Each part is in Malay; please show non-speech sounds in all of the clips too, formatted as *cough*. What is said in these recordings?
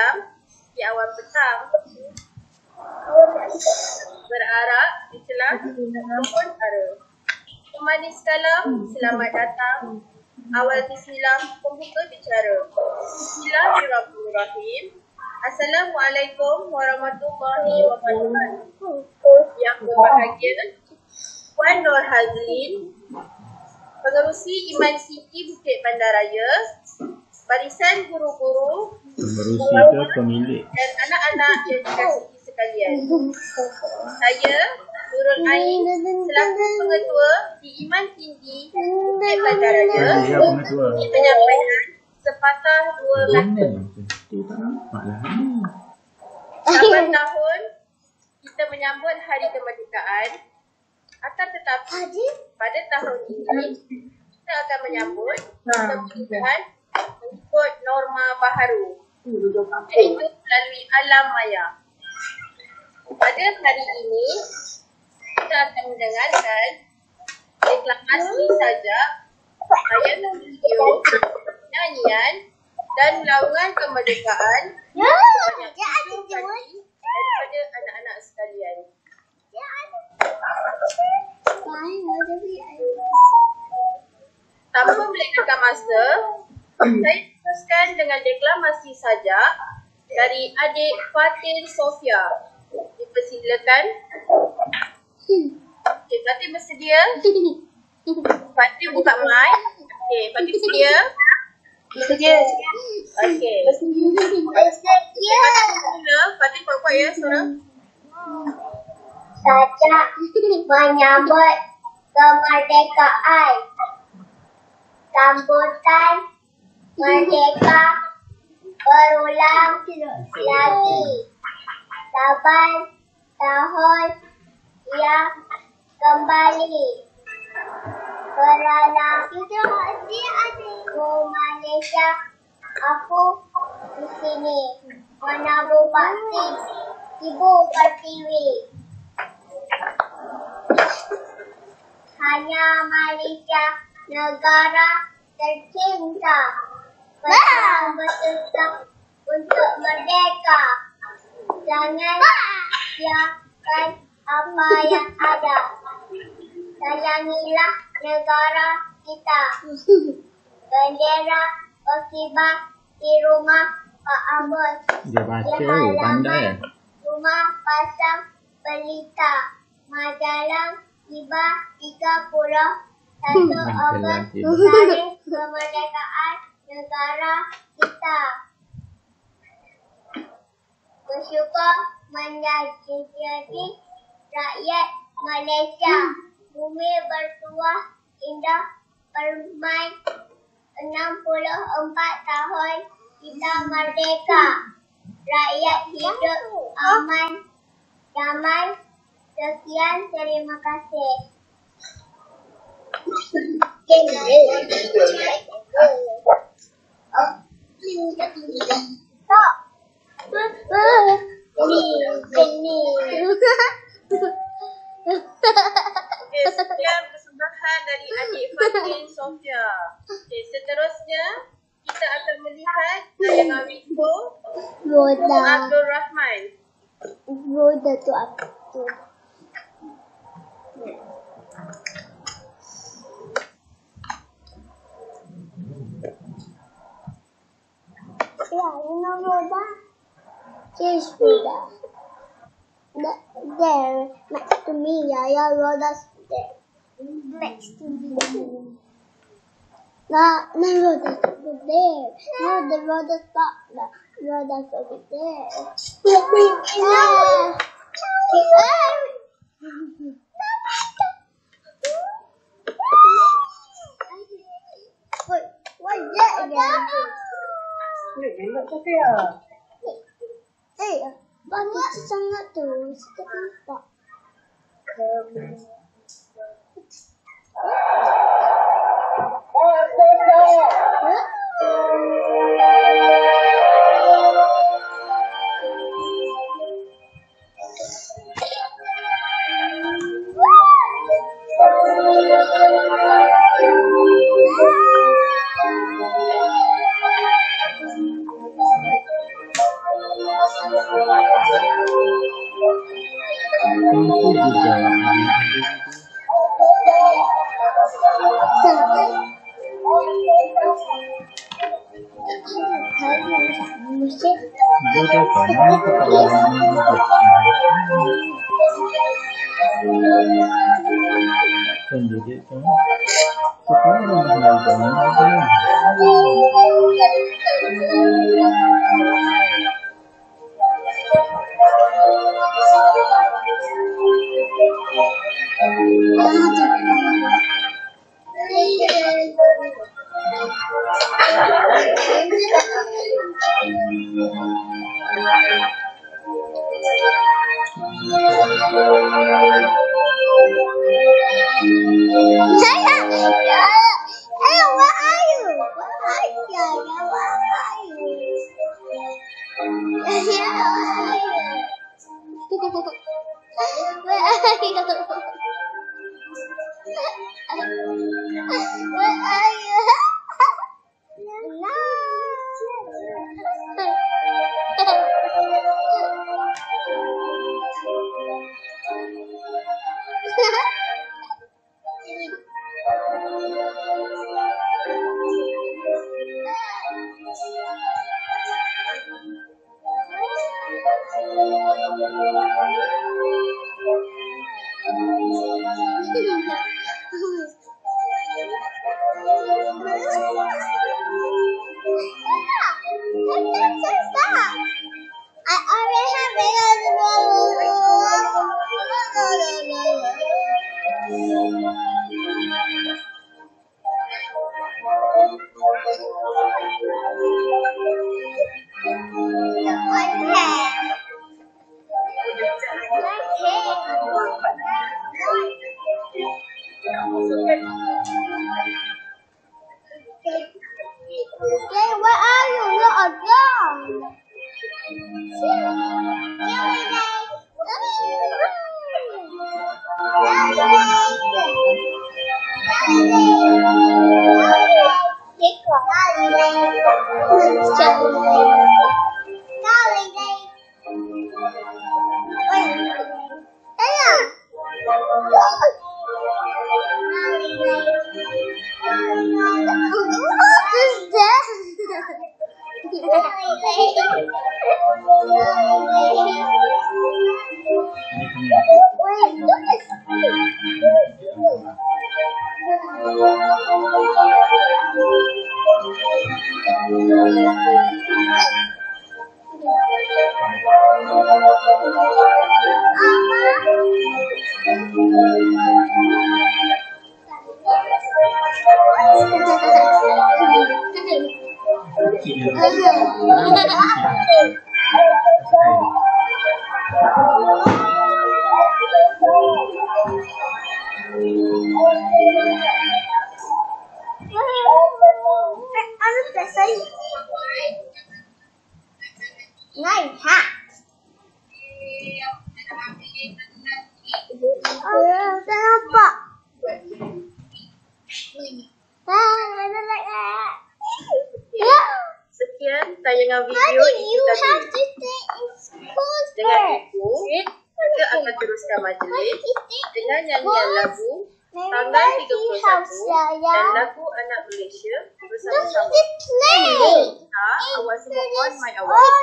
malam, di awal petang. Berarak di celah pun ara. Pemanis kalam, selamat datang. Awal bismillah, pembuka bicara. Bismillahirrahmanirrahim. Assalamualaikum warahmatullahi wabarakatuh. Yang berbahagia, Puan Nur Hazlin, Pengerusi Iman Siti Bukit Bandaraya, barisan guru-guru Pengerusi ke pemilik? dan anak-anak yang dikasihi *laughs* sekalian. Saya Nurul Ain selaku pengetua di Iman Tinggi Bukit Bandaraya ini menyampaikan sepatah dua kata. Tu tak nampak lah. Selamat tahun kita menyambut Hari Kemerdekaan. Akan tetapi pada tahun ini kita akan menyambut kemerdekaan mengikut norma baharu. Iaitu melalui alam maya. Pada hari ini kita akan mendengarkan deklamasi sajak, tayangan video, nyanyian dan laungan kemerdekaan. Tujuh kali daripada anak-anak sekalian. Tanpa melengahkan masa, saya teruskan dengan deklamasi saja dari adik Fatin Sofia. Dipersilakan. Okey, Fatin bersedia? Fatin buka mic. Okey, Fatin bersedia? Bersedia. Okey. Mula, Fatin kuat-kuat ya suara. Sajak menyambut kemerdekaan. Sambutan merdeka berulang lagi. Lapan tahun yang kembali. Kerana ku Malaysia, aku di sini menabur bakti ibu pertiwi. Hanya Malaysia negara tercinta berjuang bersusah untuk merdeka. Jangan siapkan apa yang ada. Sayangilah negara kita. Bendera berkibar di rumah Pak Amos. Dia baca oh, pandai. Rumah pasang berita. Majalah tiba 30 satu Majalah Ogos tiba. tarikh kemerdekaan negara kita. Bersyukur menjadi rakyat Malaysia. Bumi bertuah indah permai 64 tahun kita merdeka. Rakyat hidup aman, damai. Sekian, terima kasih. Tak. Ini, ini. Okey, sekian persembahan dari adik Fatin Sofia. Okey, seterusnya kita akan melihat tayangan video Roda. Abdul Rahman. Roda tu apa tu? You know Roda? She's Roda. The- There, next to me, yeah, yeah, Roda's there. Next to me. No, no, Roda's over there. No, the Roda's not there. Roda's over there. Yeah. Wait, what's that again? Eh, banyak sangat tu. Kita nampak. mampu 有点烦恼，不知道怎么弄。跟着这种，不管怎么弄，agama Saya. Thank you. 아유 dengan nyanyian lagu tanggal Maybe 31 house dan lagu Anak Malaysia bersama-sama. Ha, awak semua on my awak. Oh,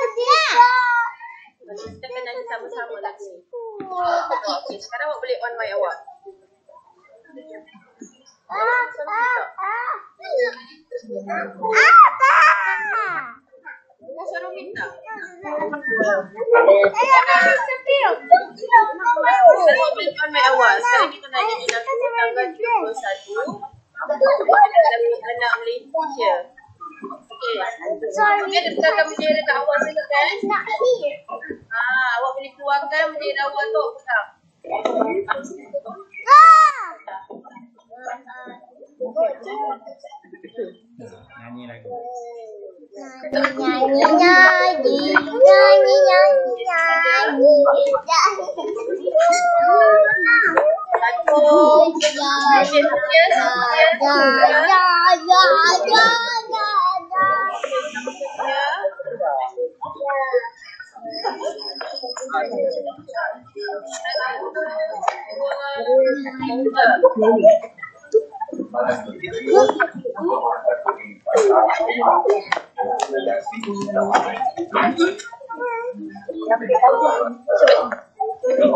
kita akan nyanyi sama-sama lagu ni. Okey, sekarang awak boleh on my awak. Ah, ah, ah. Apa? Minta. Saya nak sepil. Sekarang awak boleh on my awak. Sekarang kita nak nyanyi lagu tanggal 31 lagu Anak Malaysia. Okey. Sorry. Okey, ada belakang bendera kat awak sana kan? It's not here. Ah, awak boleh keluarkan bendera awak tu petang. Ah! Nyanyi lagi. Nyanyi, nyanyi, nyanyi, nyanyi, nyanyi, Satu. nyanyi. Okey, sekian. Ya, Sekian. ya, ya, ya, ya, ya, ya. Ya.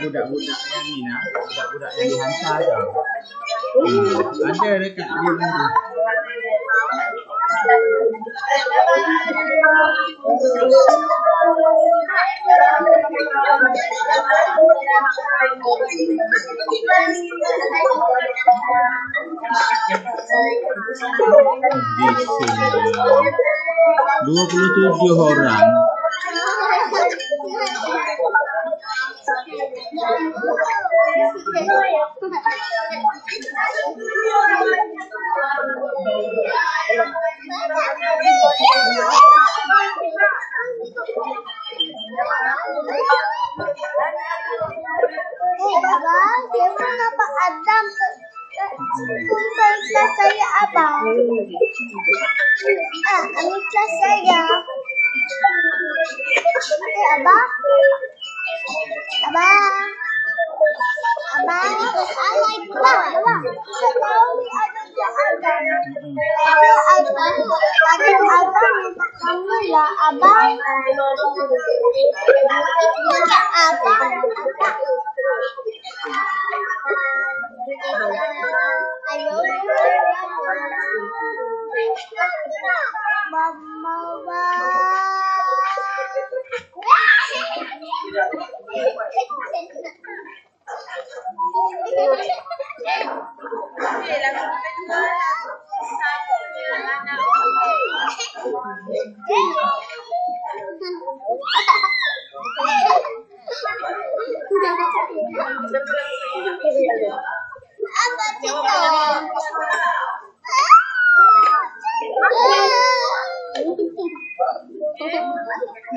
budak-budak yang ni nak, budak-budak yang dihantar tau. Hmm, ada dekat dia nanti. 27 orang. Eh, dia pun nampak Adam Sampai kelas saya, abang. Ah, ambil kelas saya. Eh, abang. Abang. Abang, I like abang. Abang, saya tahu ada Adam, tapi Adam minta kamu lah, abang. Minta abang. Ayo, Mama, *laughs* Okey,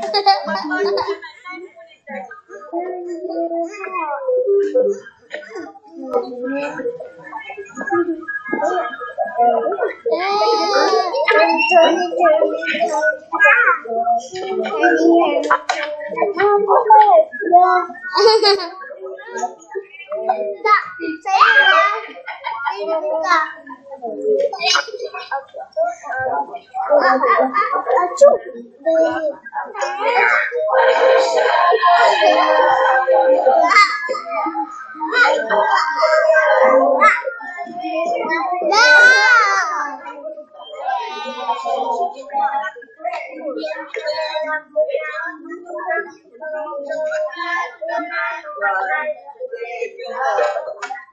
对，对，对，我来，我来。Thank you.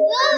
我 *laughs*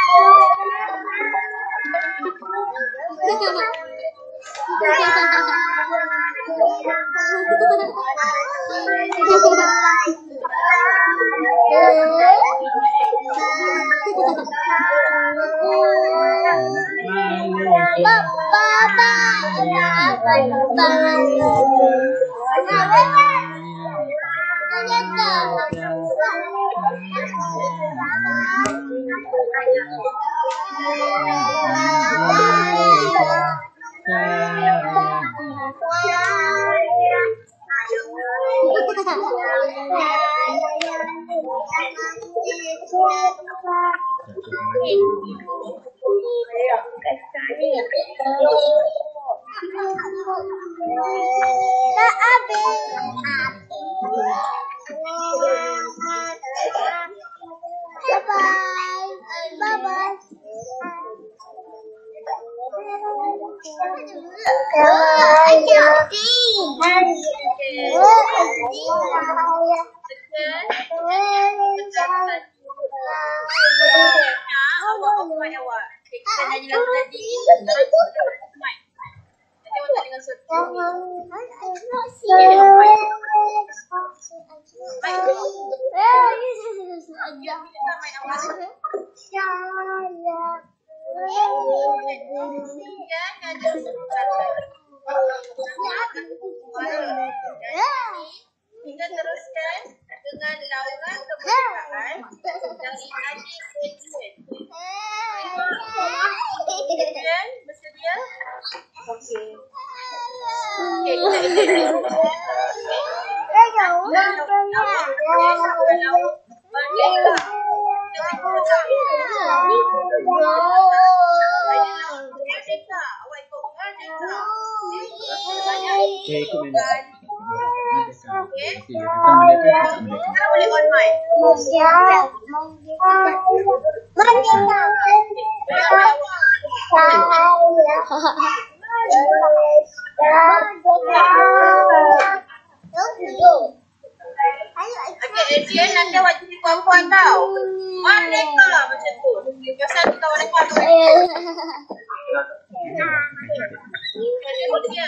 I see. Awak mic ada Kita teruskan dengan laungan kemerdekaan yang diadik Adrian. Adrian, bersedia? Okey. Okey, kita intern. Merdeka. Merdeka. Awak ikut merdeka. Saya ikut Merdeka. Okey. Boleh on mic. Adrian nanti awak jadi tau. Merdeka macam tu. Tu. *laughs* Bersedia.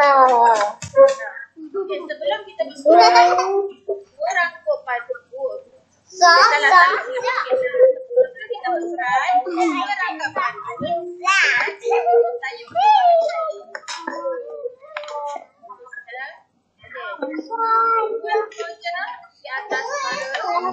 Okay, sebelum kita bersuara, orang kau pada buat. Sa, Salah sa, salah. Sebelum kita bersuara, orang kat pada. Tanya. Buat kerja di atas kepala.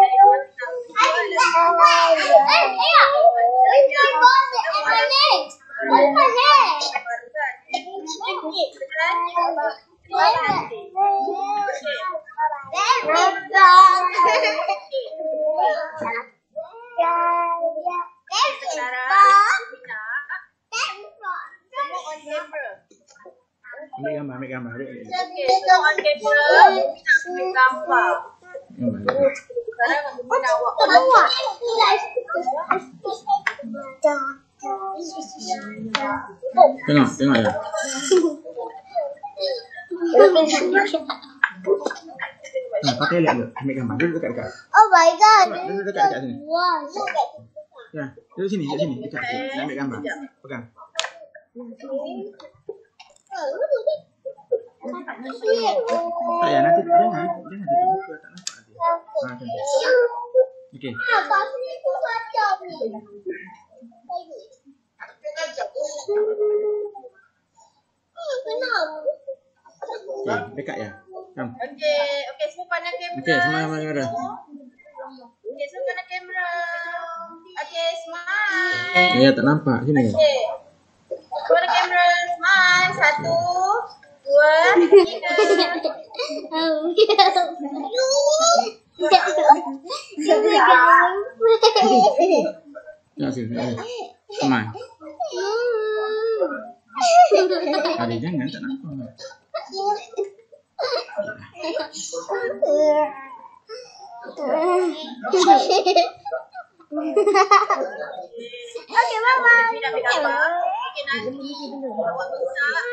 gambar, ambil gambar. Ambil, ambil. Okay, so on camera, kita ambil gambar. Sekarang nak awak Tengok, tengok ya. Nah, pakai lihat dulu. Ambil gambar. Duduk dekat dekat. Oh my god. Duduk dekat dekat sini. Wow. Ya, duduk sini, duduk sini. Dekat sini. Ambil gambar. Pegang. Tak ya, nanti jangan. Jangan buku. Tak nampak nanti. Ha, macam tu. Okey. Okey, dekat ya. Kam. Okey, okey semua pandang kamera. Okey, semua pandang kamera. Okey, semua pandang kamera. Okey, smile. Ya, tak nampak. Sini. Okey. Pandang kamera, smile. Satu, dua, tiga. Tengok sini. tengok sini. Smile. Tadi jangan, tak nampak. Okay, bye-bye. Okey, dah ambil gambar. Okey, nanti awak